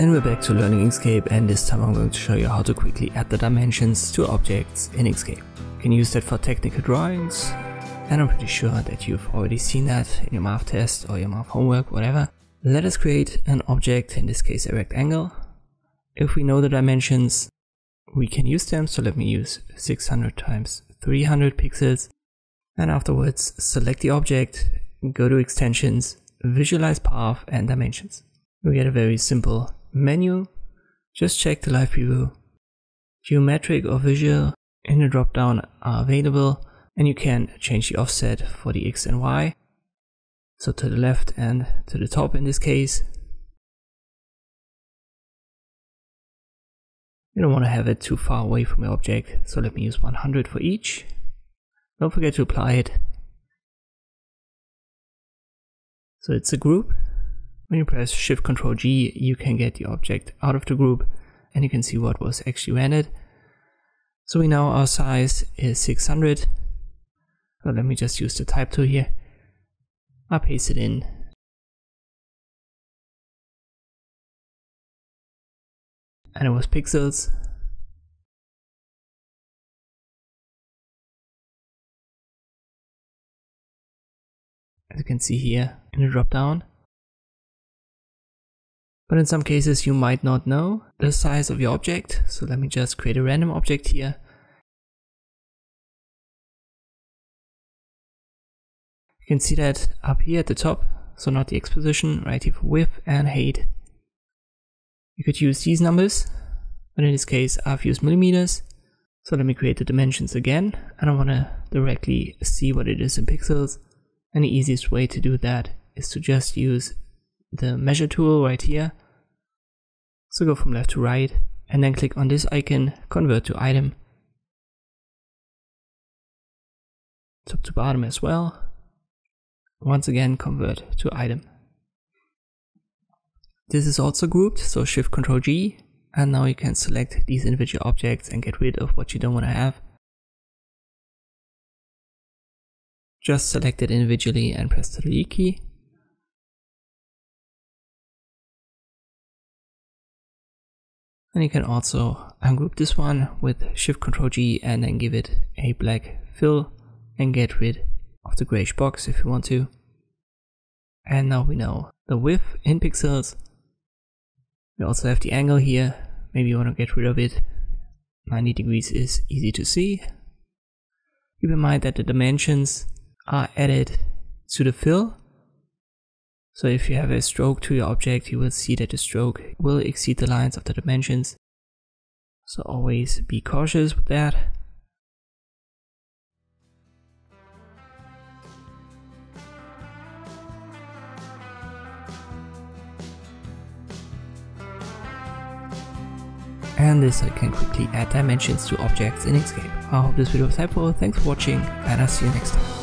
And we're back to learning Inkscape and this time I'm going to show you how to quickly add the dimensions to objects in Inkscape. You can use that for technical drawings and I'm pretty sure that you've already seen that in your math test or your math homework, whatever. Let us create an object, in this case a rectangle. If we know the dimensions, we can use them, so let me use 600 times 300 pixels and afterwards select the object, go to extensions, visualize path and dimensions. We get a very simple menu, just check the live view. Geometric or visual in the drop down are available and you can change the offset for the X and Y. So to the left and to the top in this case. You don't want to have it too far away from your object, so let me use 100 for each. Don't forget to apply it. So it's a group when you press Shift Control G, you can get the object out of the group and you can see what was actually rendered. So we know our size is 600. So let me just use the type tool here. I'll paste it in. And it was pixels. As you can see here in the drop down. But in some cases you might not know the size of your object. So let me just create a random object here. You can see that up here at the top, so not the X position, right here for width and height. You could use these numbers, but in this case I've used millimeters. So let me create the dimensions again. I don't want to directly see what it is in pixels. And the easiest way to do that is to just use the measure tool right here. So go from left to right and then click on this icon, convert to item. Top to bottom as well. Once again, convert to item. This is also grouped, so Shift Control G, and now you can select these individual objects and get rid of what you don't want to have. Just select it individually and press the delete key. You can also ungroup this one with Shift Control G and then give it a black fill and get rid of the grayish box if you want to. And now we know the width in pixels. We also have the angle here. Maybe you want to get rid of it. 90 degrees is easy to see. Keep in mind that the dimensions are added to the fill so if you have a stroke to your object, you will see that the stroke will exceed the lines of the dimensions. So always be cautious with that. And this I can quickly add dimensions to objects in Inkscape. I hope this video was helpful, thanks for watching and I'll see you next time.